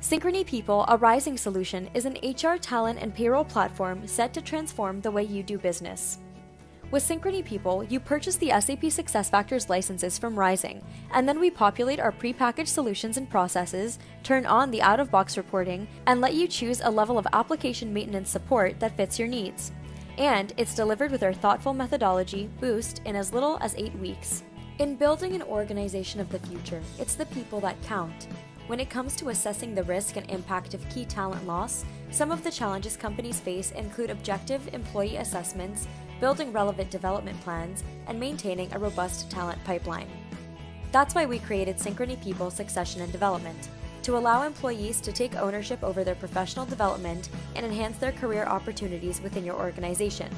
Synchrony People, a Rizing solution, is an HR talent and payroll platform set to transform the way you do business. With Synchrony People, you purchase the SAP SuccessFactors licenses from Rizing, and then we populate our prepackaged solutions and processes, turn on the out of box reporting, and let you choose a level of application maintenance support that fits your needs. And it's delivered with our thoughtful methodology, Boost, in as little as eight weeks. In building an organization of the future, it's the people that count. When it comes to assessing the risk and impact of key talent loss, some of the challenges companies face include objective employee assessments, building relevant development plans, and maintaining a robust talent pipeline. That's why we created Synchrony People Succession and Development to allow employees to take ownership over their professional development and enhance their career opportunities within your organization.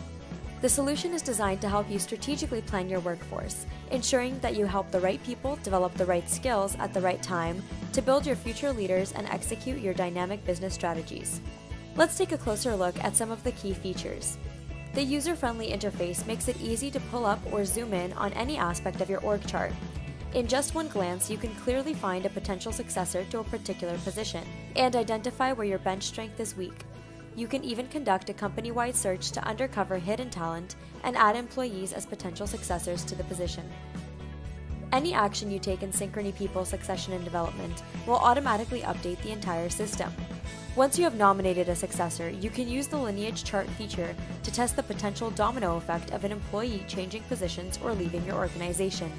The solution is designed to help you strategically plan your workforce, ensuring that you help the right people develop the right skills at the right time to build your future leaders and execute your dynamic business strategies. Let's take a closer look at some of the key features. The user friendly interface makes it easy to pull up or zoom in on any aspect of your org chart. In just one glance, you can clearly find a potential successor to a particular position and identify where your bench strength is weak. You can even conduct a company wide search to uncover hidden talent and add employees as potential successors to the position. Any action you take in Synchrony People Succession and Development will automatically update the entire system. Once you have nominated a successor, you can use the lineage chart feature to test the potential domino effect of an employee changing positions or leaving your organization.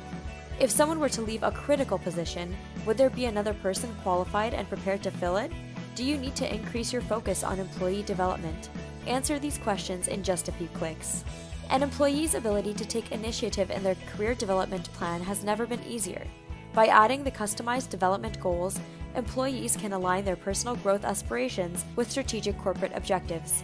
If someone were to leave a critical position, would there be another person qualified and prepared to fill it? Do you need to increase your focus on employee development? Answer these questions in just a few clicks. An employee's ability to take initiative in their career development plan has never been easier. By adding the customized development goals, employees can align their personal growth aspirations with strategic corporate objectives.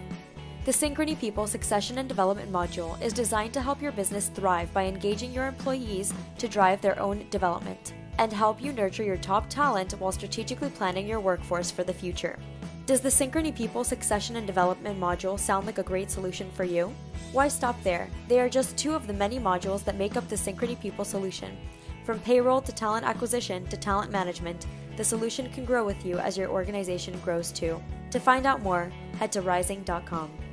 The Synchrony People Succession and Development module is designed to help your business thrive by engaging your employees to drive their own development and help you nurture your top talent while strategically planning your workforce for the future. Does the Synchrony People Succession and Development module sound like a great solution for you? Why stop there? They are just two of the many modules that make up the Synchrony People solution. From payroll to talent acquisition to talent management, the solution can grow with you as your organization grows too. To find out more, head to rizing.com.